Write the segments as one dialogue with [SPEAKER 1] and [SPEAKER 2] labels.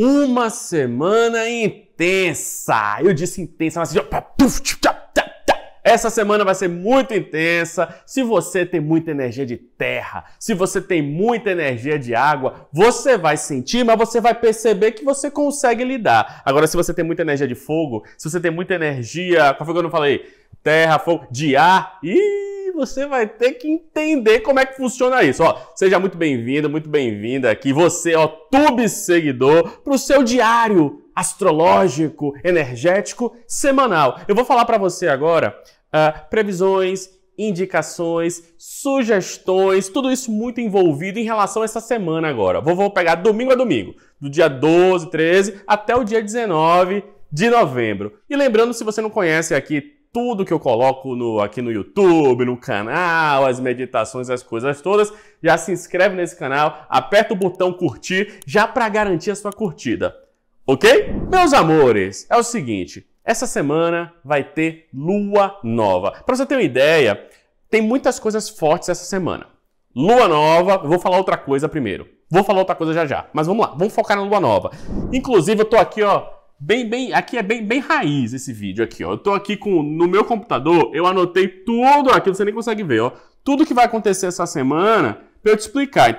[SPEAKER 1] Uma semana intensa. Eu disse intensa, mas essa semana vai ser muito intensa. Se você tem muita energia de terra, se você tem muita energia de água, você vai sentir, mas você vai perceber que você consegue lidar. Agora, se você tem muita energia de fogo, se você tem muita energia, qual foi que eu não falei? Terra, fogo, de ar, e você vai ter que entender como é que funciona isso. Ó, seja muito bem-vindo, muito bem-vinda aqui, você, ó, tube seguidor, para o seu diário astrológico, energético, semanal. Eu vou falar para você agora uh, previsões, indicações, sugestões, tudo isso muito envolvido em relação a essa semana agora. Vou, vou pegar domingo a domingo, do dia 12, 13 até o dia 19 de novembro. E lembrando, se você não conhece aqui tudo que eu coloco no, aqui no YouTube, no canal, as meditações, as coisas todas, já se inscreve nesse canal, aperta o botão curtir já para garantir a sua curtida. Ok? Meus amores, é o seguinte, essa semana vai ter lua nova. Para você ter uma ideia, tem muitas coisas fortes essa semana. Lua nova, vou falar outra coisa primeiro. Vou falar outra coisa já já, mas vamos lá, vamos focar na lua nova. Inclusive, eu tô aqui, ó, bem, bem, aqui é bem, bem raiz esse vídeo aqui, ó. Eu tô aqui com, no meu computador, eu anotei tudo aqui, você nem consegue ver, ó. Tudo que vai acontecer essa semana para eu te explicar.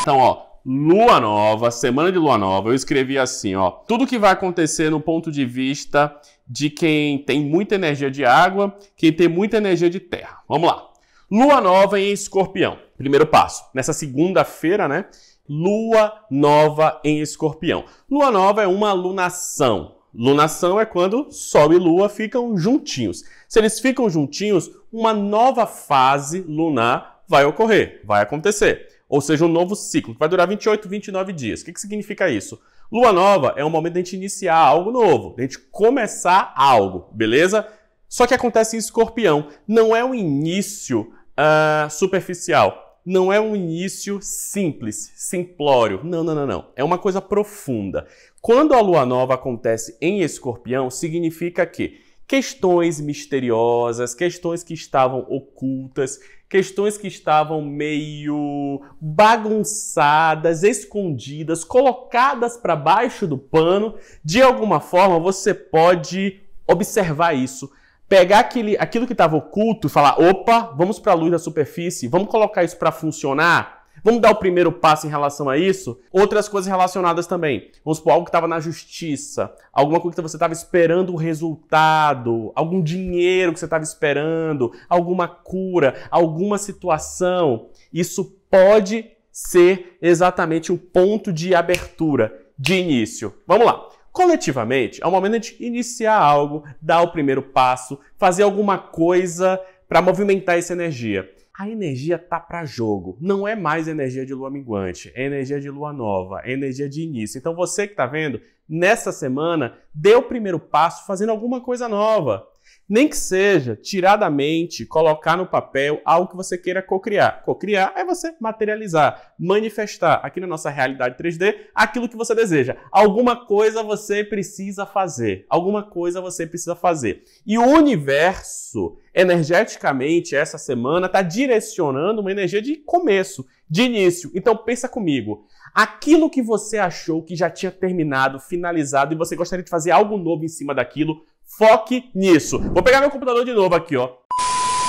[SPEAKER 1] Então, ó, lua nova, semana de lua nova, eu escrevi assim, ó. Tudo que vai acontecer no ponto de vista de quem tem muita energia de água, quem tem muita energia de terra. Vamos lá. Lua nova em Escorpião. Primeiro passo. Nessa segunda-feira, né? Lua nova em Escorpião. Lua nova é uma lunação. Lunação é quando Sol e Lua ficam juntinhos. Se eles ficam juntinhos, uma nova fase lunar vai ocorrer, vai acontecer. Ou seja, um novo ciclo, que vai durar 28, 29 dias. O que, que significa isso? Lua nova é o momento de gente iniciar algo novo, de gente começar algo, beleza? Só que acontece em escorpião. Não é um início uh, superficial. Não é um início simples, simplório. Não, não, não, não. É uma coisa profunda. Quando a lua nova acontece em escorpião, significa que questões misteriosas, questões que estavam ocultas, questões que estavam meio bagunçadas, escondidas, colocadas para baixo do pano, de alguma forma você pode observar isso. Pegar aquele, aquilo que estava oculto e falar: opa, vamos para a luz da superfície, vamos colocar isso para funcionar. Vamos dar o primeiro passo em relação a isso? Outras coisas relacionadas também. Vamos supor algo que estava na justiça, alguma coisa que você estava esperando o resultado, algum dinheiro que você estava esperando, alguma cura, alguma situação. Isso pode ser exatamente o ponto de abertura, de início. Vamos lá. Coletivamente, é o momento de iniciar algo, dar o primeiro passo, fazer alguma coisa para movimentar essa energia a energia tá para jogo. Não é mais energia de lua minguante, é energia de lua nova, é energia de início. Então você que está vendo, nessa semana, dê o primeiro passo fazendo alguma coisa nova. Nem que seja tirar da mente, colocar no papel algo que você queira cocriar. Cocriar é você materializar, manifestar aqui na nossa realidade 3D aquilo que você deseja. Alguma coisa você precisa fazer. Alguma coisa você precisa fazer. E o universo, energeticamente, essa semana, está direcionando uma energia de começo, de início. Então pensa comigo. Aquilo que você achou que já tinha terminado, finalizado e você gostaria de fazer algo novo em cima daquilo, Foque nisso. Vou pegar meu computador de novo aqui, ó.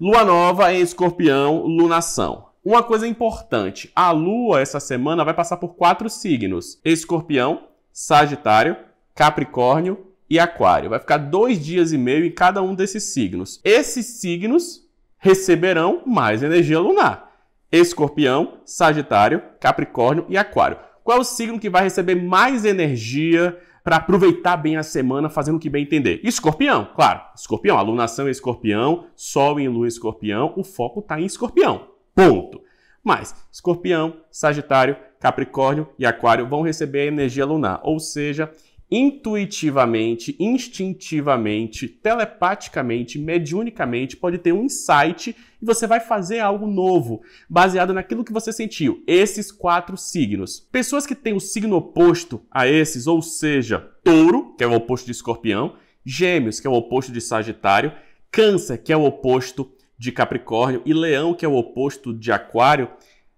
[SPEAKER 1] Lua nova em escorpião, lunação. Uma coisa importante: a lua essa semana vai passar por quatro signos: escorpião, sagitário, capricórnio e aquário. Vai ficar dois dias e meio em cada um desses signos. Esses signos receberão mais energia lunar: escorpião, sagitário, capricórnio e aquário. Qual é o signo que vai receber mais energia para aproveitar bem a semana fazendo o que bem entender. Escorpião, claro. Escorpião, alunação é escorpião, sol em lua escorpião, o foco está em escorpião. Ponto. Mas escorpião, sagitário, capricórnio e aquário vão receber a energia lunar, ou seja, intuitivamente, instintivamente, telepaticamente, mediunicamente, pode ter um insight e você vai fazer algo novo, baseado naquilo que você sentiu. Esses quatro signos. Pessoas que têm o signo oposto a esses, ou seja, touro, que é o oposto de escorpião, gêmeos, que é o oposto de sagitário, câncer, que é o oposto de capricórnio, e leão, que é o oposto de aquário,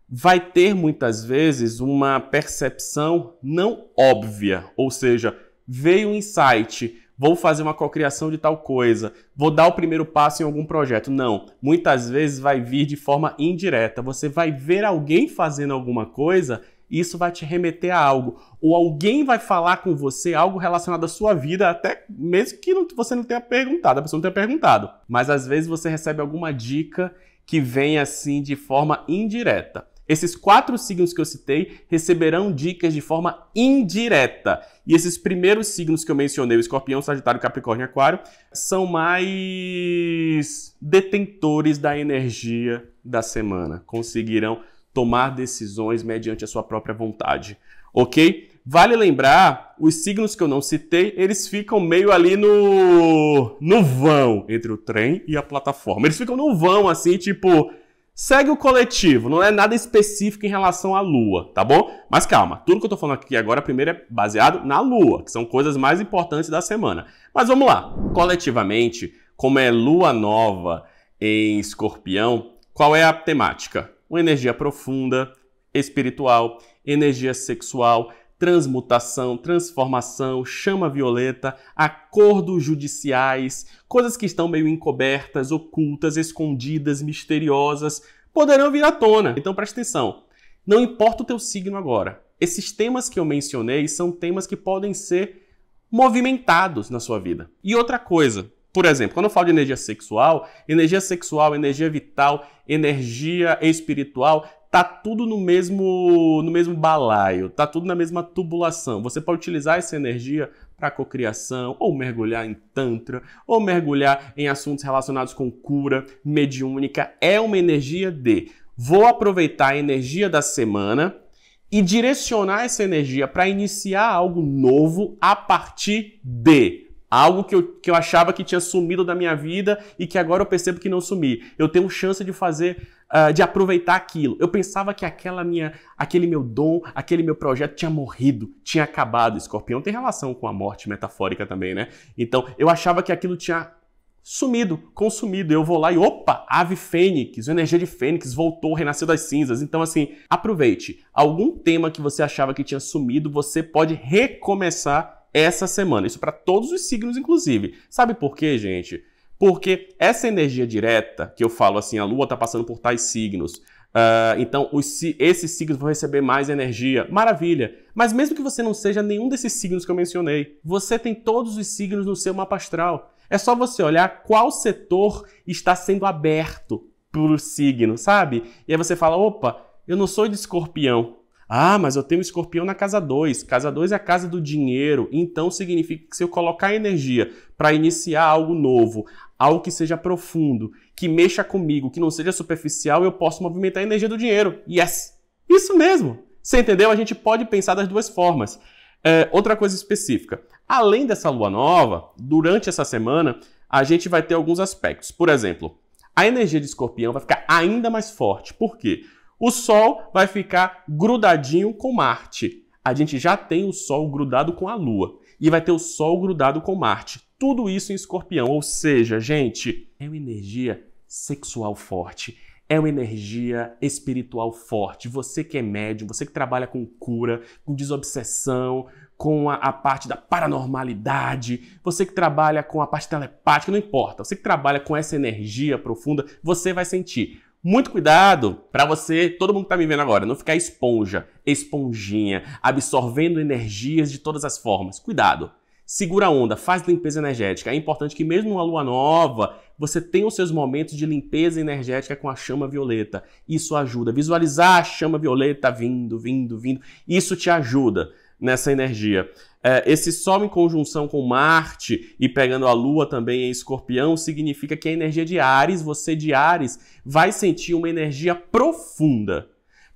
[SPEAKER 1] vai ter muitas vezes uma percepção não óbvia, ou seja, veio um insight, vou fazer uma cocriação de tal coisa, vou dar o primeiro passo em algum projeto. Não, muitas vezes vai vir de forma indireta. Você vai ver alguém fazendo alguma coisa e isso vai te remeter a algo. Ou alguém vai falar com você algo relacionado à sua vida, até mesmo que você não tenha perguntado, a pessoa não tenha perguntado. Mas às vezes você recebe alguma dica que vem assim de forma indireta. Esses quatro signos que eu citei receberão dicas de forma indireta. E esses primeiros signos que eu mencionei, o escorpião, sagitário, capricórnio e aquário, são mais detentores da energia da semana. Conseguirão tomar decisões mediante a sua própria vontade. Ok? Vale lembrar, os signos que eu não citei, eles ficam meio ali no, no vão, entre o trem e a plataforma. Eles ficam no vão, assim, tipo, Segue o coletivo, não é nada específico em relação à Lua, tá bom? Mas calma, tudo que eu tô falando aqui agora primeiro é baseado na Lua, que são coisas mais importantes da semana. Mas vamos lá. Coletivamente, como é Lua nova em Escorpião, qual é a temática? Uma energia profunda, espiritual, energia sexual, transmutação, transformação, chama violeta, acordos judiciais, coisas que estão meio encobertas, ocultas, escondidas, misteriosas, poderão vir à tona. Então preste atenção. Não importa o teu signo agora. Esses temas que eu mencionei são temas que podem ser movimentados na sua vida. E outra coisa, por exemplo, quando eu falo de energia sexual, energia sexual, energia vital, energia espiritual, tá tudo no mesmo no mesmo balaio, tá tudo na mesma tubulação. Você pode utilizar essa energia para cocriação, ou mergulhar em tantra, ou mergulhar em assuntos relacionados com cura mediúnica. É uma energia de vou aproveitar a energia da semana e direcionar essa energia para iniciar algo novo a partir de Algo que eu, que eu achava que tinha sumido da minha vida e que agora eu percebo que não sumi. Eu tenho chance de fazer, uh, de aproveitar aquilo. Eu pensava que aquela minha, aquele meu dom, aquele meu projeto tinha morrido, tinha acabado. Escorpião tem relação com a morte metafórica também, né? Então eu achava que aquilo tinha sumido, consumido. Eu vou lá e opa, ave fênix, energia de fênix voltou, renasceu das cinzas. Então assim, aproveite. Algum tema que você achava que tinha sumido, você pode recomeçar essa semana. Isso para todos os signos, inclusive. Sabe por quê, gente? Porque essa energia direta, que eu falo assim, a Lua está passando por tais signos, uh, então os, esses signos vão receber mais energia. Maravilha! Mas mesmo que você não seja nenhum desses signos que eu mencionei, você tem todos os signos no seu mapa astral. É só você olhar qual setor está sendo aberto por signo, sabe? E aí você fala: opa, eu não sou de escorpião, ah, mas eu tenho escorpião na casa 2. Casa 2 é a casa do dinheiro. Então significa que se eu colocar energia para iniciar algo novo, algo que seja profundo, que mexa comigo, que não seja superficial, eu posso movimentar a energia do dinheiro. Yes! Isso mesmo! Você entendeu? A gente pode pensar das duas formas. É, outra coisa específica. Além dessa lua nova, durante essa semana, a gente vai ter alguns aspectos. Por exemplo, a energia de escorpião vai ficar ainda mais forte. Por quê? O Sol vai ficar grudadinho com Marte. A gente já tem o Sol grudado com a Lua e vai ter o Sol grudado com Marte. Tudo isso em escorpião. Ou seja, gente, é uma energia sexual forte. É uma energia espiritual forte. Você que é médium, você que trabalha com cura, com desobsessão, com a, a, parte da paranormalidade, você que trabalha com a parte telepática, não importa. Você que trabalha com essa energia profunda, você vai sentir. Muito cuidado para você, todo mundo que tá me vendo agora, não ficar esponja, esponjinha, absorvendo energias de todas as formas. Cuidado. Segura a onda, faz limpeza energética. É importante que mesmo numa lua nova, você tenha os seus momentos de limpeza energética com a chama violeta. Isso ajuda. Visualizar a chama violeta vindo, vindo, vindo. Isso te ajuda nessa energia. É, esse Sol em conjunção com Marte e pegando a Lua também em Escorpião significa que a energia de Ares, você de Ares, vai sentir uma energia profunda.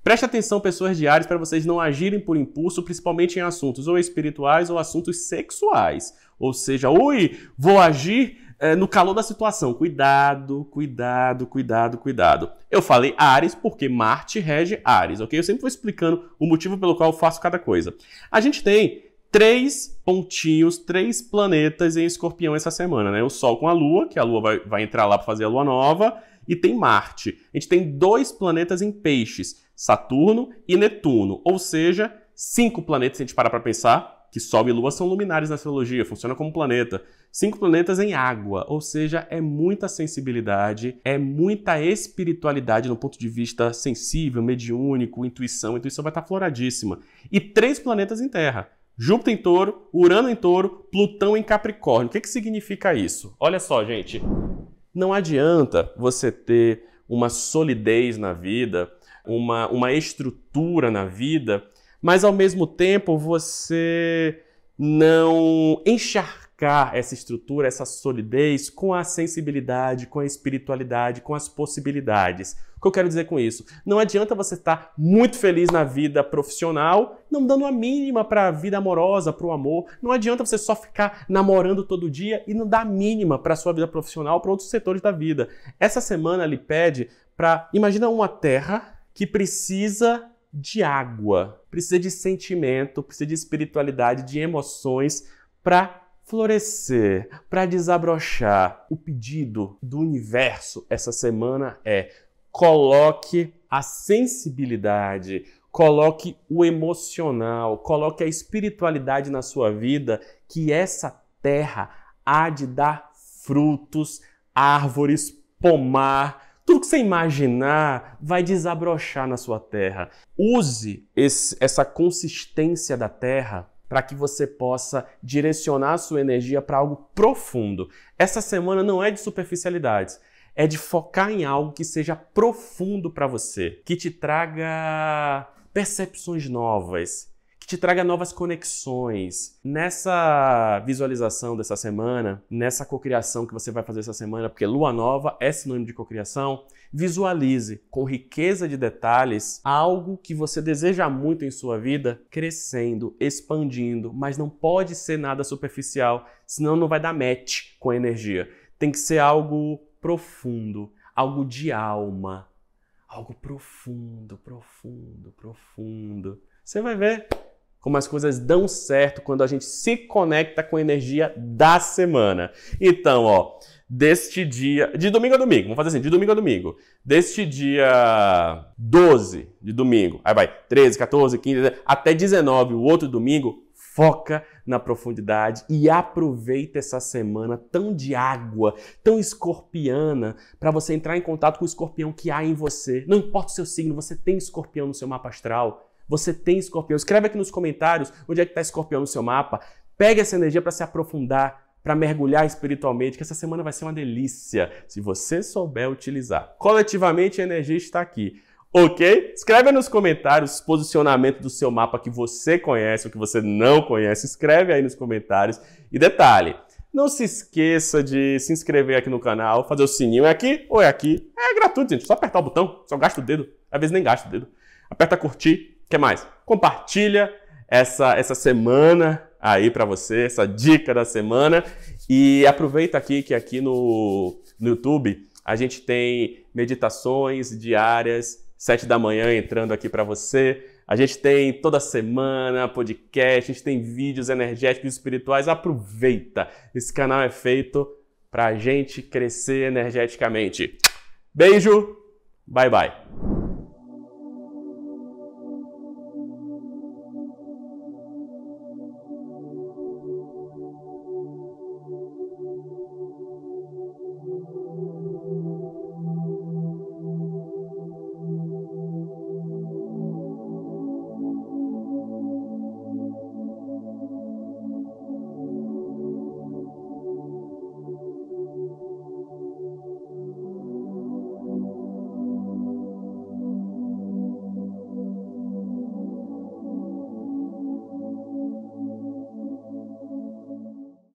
[SPEAKER 1] Preste atenção, pessoas de Ares, para vocês não agirem por impulso, principalmente em assuntos ou espirituais ou assuntos sexuais. Ou seja, ui, vou agir é, no calor da situação. Cuidado, cuidado, cuidado, cuidado. Eu falei Ares porque Marte rege Ares, ok? Eu sempre vou explicando o motivo pelo qual eu faço cada coisa. A gente tem três pontinhos, três planetas em escorpião essa semana, né? O Sol com a Lua, que a Lua vai, vai entrar lá para fazer a Lua nova, e tem Marte. A gente tem dois planetas em peixes, Saturno e Netuno, ou seja, cinco planetas, se a gente parar para pensar, que Sol e Lua são luminares na astrologia, funciona como planeta. Cinco planetas em água, ou seja, é muita sensibilidade, é muita espiritualidade no ponto de vista sensível, mediúnico, intuição. Intuição vai estar floradíssima. E três planetas em Terra. Júpiter em touro, Urano em touro, Plutão em Capricórnio. O que, que significa isso? Olha só, gente. Não adianta você ter uma solidez na vida, uma, uma estrutura na vida, mas ao mesmo tempo você não essa estrutura, essa solidez com a sensibilidade, com a espiritualidade, com as possibilidades. O que eu quero dizer com isso? Não adianta você estar muito feliz na vida profissional, não dando a mínima para a vida amorosa, para o amor. Não adianta você só ficar namorando todo dia e não dar a mínima para a sua vida profissional, para outros setores da vida. Essa semana lhe pede para imagina uma terra que precisa de água, precisa de sentimento, precisa de espiritualidade, de emoções para florescer, para desabrochar. O pedido do universo essa semana é: coloque a sensibilidade, coloque o emocional, coloque a espiritualidade na sua vida, que essa terra há de dar frutos, árvores, pomar, tudo que você imaginar vai desabrochar na sua terra. Use esse, essa consistência da terra para que você possa direcionar a sua energia para algo profundo. Essa semana não é de superficialidades, é de focar em algo que seja profundo para você, que te traga percepções novas, te traga novas conexões. Nessa visualização dessa semana, nessa cocriação que você vai fazer essa semana, porque lua nova é sinônimo de cocriação, Visualize com riqueza de detalhes algo que você deseja muito em sua vida crescendo, expandindo, mas não pode ser nada superficial, senão não vai dar match com a energia. Tem que ser algo profundo, algo de alma, algo profundo, profundo, profundo. Você vai ver como as coisas dão certo quando a gente se conecta com a energia da semana. Então, ó, deste dia, de domingo a domingo, vamos fazer assim, de domingo a domingo, deste dia 12 de domingo, aí vai 13, 14, 15, até 19, o outro domingo, foca na profundidade e aproveita essa semana tão de água, tão escorpiana, para você entrar em contato com o escorpião que há em você. Não importa o seu signo, você tem escorpião no seu mapa astral. Você tem escorpião. Escreve aqui nos comentários onde é que está escorpião no seu mapa. Pegue essa energia para se aprofundar para mergulhar espiritualmente, que essa semana vai ser uma delícia, se você souber utilizar. Coletivamente, a energia está aqui. Ok? Escreve nos comentários os posicionamentos do seu mapa que você conhece ou que você não conhece. Escreve aí nos comentários. E detalhe, não se esqueça de se inscrever aqui no canal, fazer o sininho. É aqui ou é aqui? É gratuito, gente. Só apertar o botão. Só gasta o dedo. Às vezes nem gasta o dedo. Aperta curtir. Que mais? Compartilha essa, essa semana aí para você, essa dica da semana. E aproveita aqui que aqui no, no YouTube a gente tem meditações diárias, sete da manhã entrando aqui para você. A gente tem toda semana podcast, a gente tem vídeos energéticos e espirituais. Aproveita! Esse canal é feito para a gente crescer energeticamente. Beijo, bye bye.